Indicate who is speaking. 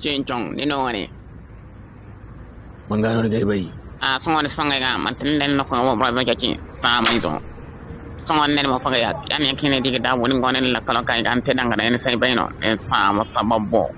Speaker 1: cincong ni no
Speaker 2: ni. Mangano ni gay bay
Speaker 1: a songo ni songa ga man tin den no ko bro ga chi sa mai zo songo ne mo fanga ya ya ni kine di da woni ngone la kala kai ga ante danga ne sai bay no. En sa mo tabo